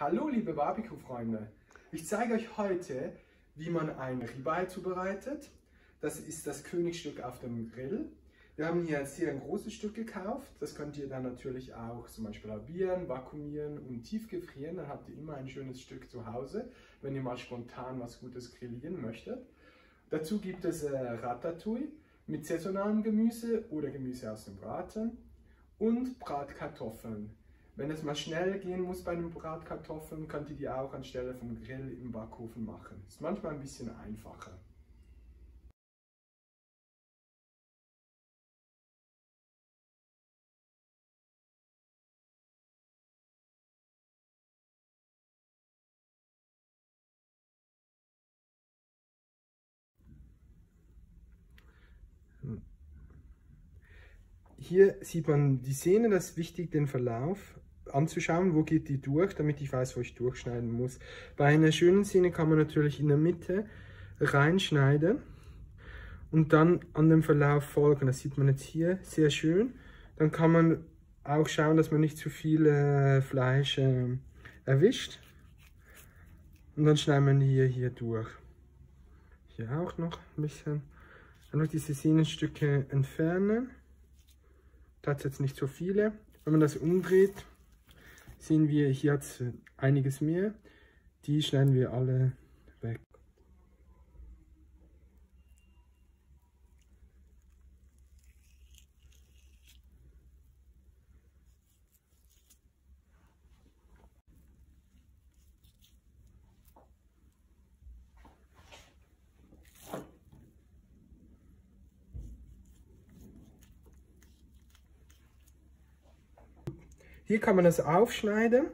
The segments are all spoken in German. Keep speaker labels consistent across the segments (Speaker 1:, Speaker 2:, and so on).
Speaker 1: Hallo liebe Barbecue-Freunde! Ich zeige euch heute, wie man ein Ribeye zubereitet. Das ist das Königstück auf dem Grill. Wir haben hier ein sehr großes Stück gekauft. Das könnt ihr dann natürlich auch zum Beispiel halbieren, vakuumieren und tiefgefrieren. Dann habt ihr immer ein schönes Stück zu Hause, wenn ihr mal spontan was Gutes grillieren möchtet. Dazu gibt es äh, Ratatouille mit saisonalem Gemüse oder Gemüse aus dem Braten und Bratkartoffeln. Wenn es mal schnell gehen muss bei den Bratkartoffeln, könnt ihr die auch anstelle vom Grill im Backofen machen. Ist manchmal ein bisschen einfacher. Hier sieht man die Szene, das ist wichtig, den Verlauf anzuschauen, wo geht die durch, damit ich weiß, wo ich durchschneiden muss. Bei einer schönen Szene kann man natürlich in der Mitte reinschneiden und dann an dem Verlauf folgen. Das sieht man jetzt hier sehr schön. Dann kann man auch schauen, dass man nicht zu viel äh, Fleisch äh, erwischt. Und dann schneiden wir hier, hier durch. Hier auch noch ein bisschen. Einfach diese Sehnenstücke entfernen. Da hat jetzt nicht so viele. Wenn man das umdreht, sehen wir, hier hat es einiges mehr. Die schneiden wir alle weg. Hier kann man das aufschneiden,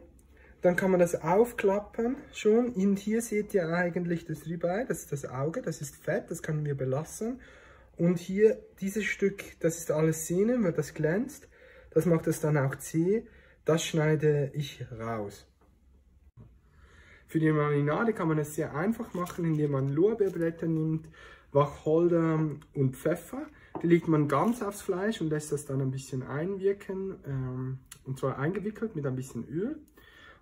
Speaker 1: dann kann man das aufklappen schon. Und hier seht ihr eigentlich das Ribeye, das ist das Auge, das ist Fett, das können wir belassen. Und hier dieses Stück, das ist alles Sehnen, weil das glänzt. Das macht es dann auch zäh. Das schneide ich raus. Für die Marinade kann man es sehr einfach machen, indem man Lorbeerblätter nimmt, Wacholder und Pfeffer. Die legt man ganz aufs Fleisch und lässt das dann ein bisschen einwirken. Ähm, und zwar eingewickelt mit ein bisschen Öl.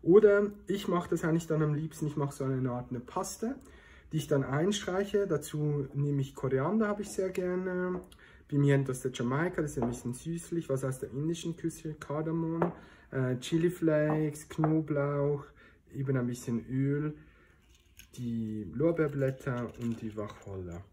Speaker 1: Oder ich mache das eigentlich dann am liebsten, ich mache so eine Art eine Paste, die ich dann einstreiche. Dazu nehme ich Koriander, habe ich sehr gerne. Pimientos de Jamaica, das ist ein bisschen süßlich, was aus der indischen Küche, Kardamom, äh, Chili Flakes, Knoblauch, eben ein bisschen Öl, die Lorbeerblätter und die Wacholder.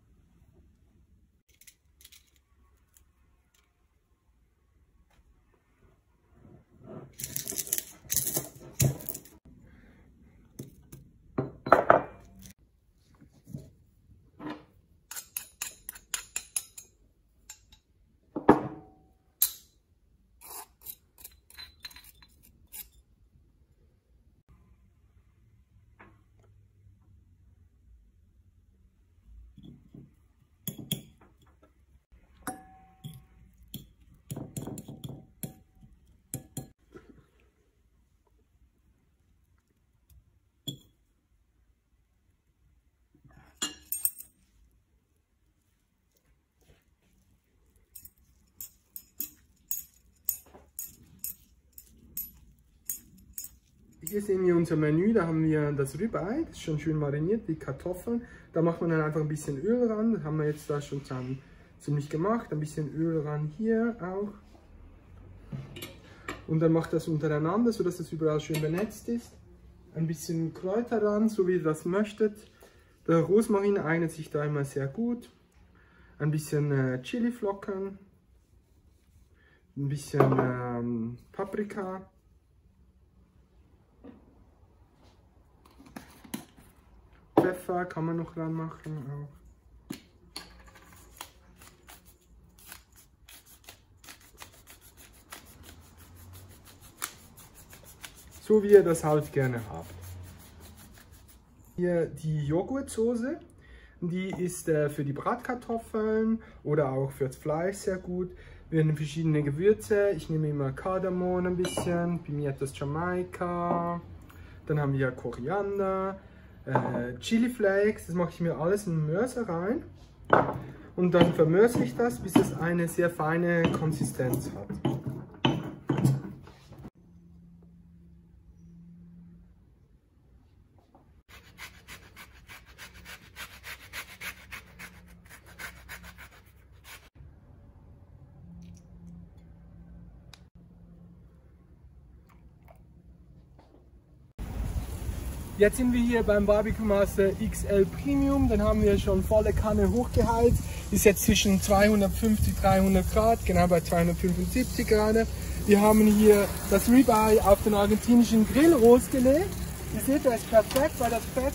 Speaker 1: Hier sehen wir unser Menü, da haben wir das Rübei, das ist schon schön mariniert, die Kartoffeln. Da macht man dann einfach ein bisschen Öl ran, das haben wir jetzt da schon ziemlich gemacht. Ein bisschen Öl ran hier auch. Und dann macht das untereinander, sodass das überall schön benetzt ist. Ein bisschen Kräuter ran, so wie ihr das möchtet. Der Rosmarin eignet sich da immer sehr gut. Ein bisschen äh, Chiliflocken. Ein bisschen ähm, Paprika. Pfeffer kann man noch dran machen. Auch. So wie ihr das halt gerne habt. Hier die Joghurtsoße. Die ist äh, für die Bratkartoffeln oder auch fürs Fleisch sehr gut. Wir haben verschiedene Gewürze. Ich nehme immer Kardamom ein bisschen, Pimientos Jamaica. Dann haben wir Koriander, äh, Chili Flakes, das mache ich mir alles in den Mörser rein und dann vermörse ich das, bis es eine sehr feine Konsistenz hat. Jetzt sind wir hier beim Barbecue Master XL Premium, den haben wir schon volle Kanne hochgeheizt, ist jetzt zwischen 250 300 Grad, genau bei 275 Grad. Wir haben hier das Ribeye auf den argentinischen Grillrost gelegt. Ihr seht, das ist perfekt, weil das Fett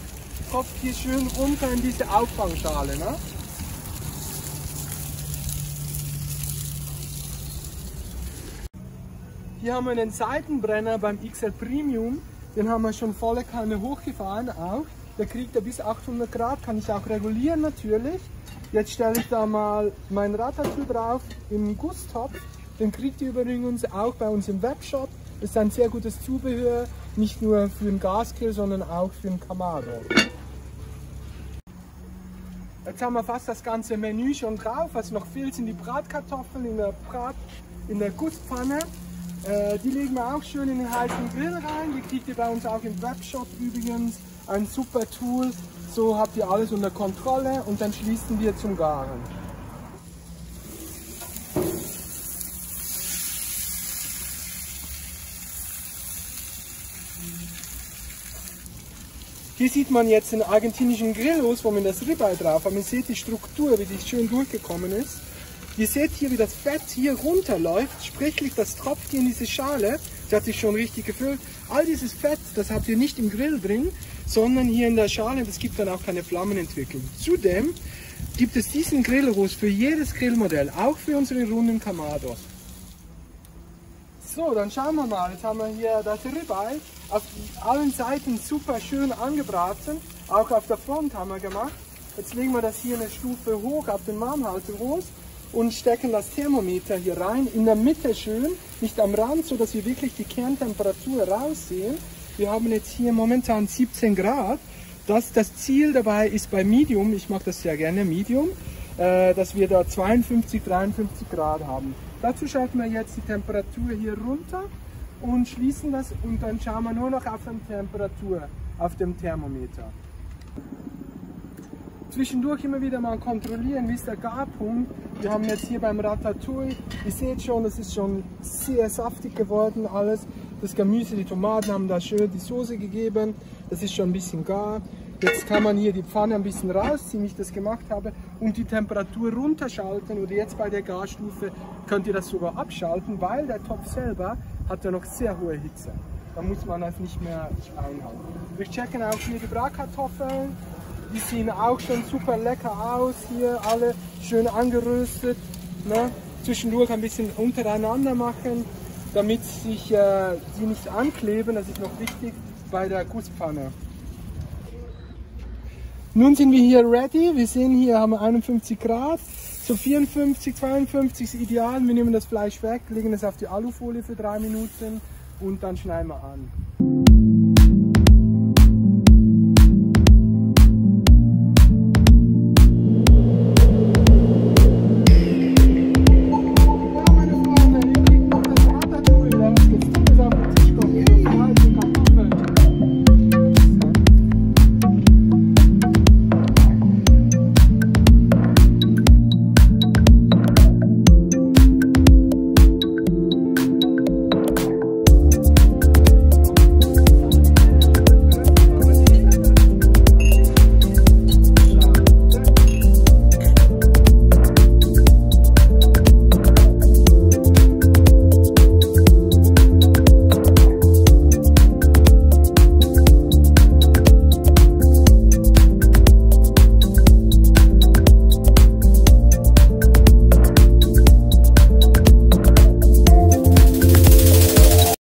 Speaker 1: tropft hier schön runter in diese Auffangschale. Ne? Hier haben wir einen Seitenbrenner beim XL Premium. Den haben wir schon volle Kanne hochgefahren auch. Der kriegt er bis 800 Grad, kann ich auch regulieren natürlich. Jetzt stelle ich da mal mein Ratatouille drauf im Gusstopf. Den kriegt ihr übrigens auch bei uns im Webshop. Das ist ein sehr gutes Zubehör, nicht nur für den Gasgrill, sondern auch für den Kamado. Jetzt haben wir fast das ganze Menü schon drauf. Was noch fehlt, sind die Bratkartoffeln in der, Brat, in der Gusspfanne. Äh, die legen wir auch schön in den heißen Grill rein. Die kriegt ihr bei uns auch im Webshop übrigens. Ein super Tool. So habt ihr alles unter Kontrolle und dann schließen wir zum Garen. Hier sieht man jetzt den argentinischen Grillos, wo man das Ribeye drauf hat. Man sieht die Struktur, wie die schön durchgekommen ist. Ihr seht hier, wie das Fett hier runterläuft, sprich das tropft hier in diese Schale. Das hat sich schon richtig gefüllt. All dieses Fett, das habt ihr nicht im Grill drin, sondern hier in der Schale. Das gibt dann auch keine Flammenentwicklung. Zudem gibt es diesen Grillrost für jedes Grillmodell, auch für unsere runden Kamados. So, dann schauen wir mal. Jetzt haben wir hier das Ribeye auf allen Seiten super schön angebraten. Auch auf der Front haben wir gemacht. Jetzt legen wir das hier eine Stufe hoch auf den Warmhalterost und stecken das Thermometer hier rein. In der Mitte schön, nicht am Rand, so dass wir wirklich die Kerntemperatur raussehen. Wir haben jetzt hier momentan 17 Grad. Das, das Ziel dabei ist bei Medium, ich mag das sehr gerne, Medium, äh, dass wir da 52, 53 Grad haben. Dazu schalten wir jetzt die Temperatur hier runter und schließen das und dann schauen wir nur noch auf die Temperatur auf dem Thermometer. Zwischendurch immer wieder mal kontrollieren, wie ist der Garpunkt. Wir haben jetzt hier beim Ratatouille, ihr seht schon, es ist schon sehr saftig geworden alles. Das Gemüse, die Tomaten haben da schön die Soße gegeben, das ist schon ein bisschen gar. Jetzt kann man hier die Pfanne ein bisschen rausziehen, wie ich das gemacht habe, und die Temperatur runterschalten. Oder jetzt bei der Garstufe könnt ihr das sogar abschalten, weil der Topf selber hat ja noch sehr hohe Hitze. Da muss man das nicht mehr einhalten. Wir checken auch hier die Bratkartoffeln. Die sehen auch schon super lecker aus. Hier alle schön angeröstet. Ne? Zwischendurch ein bisschen untereinander machen, damit sich äh, die nicht ankleben. Das ist noch wichtig bei der Gusspfanne. Nun sind wir hier ready. Wir sehen hier haben wir 51 Grad. So 54, 52 ist ideal. Wir nehmen das Fleisch weg, legen es auf die Alufolie für drei Minuten und dann schneiden wir an.